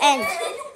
End.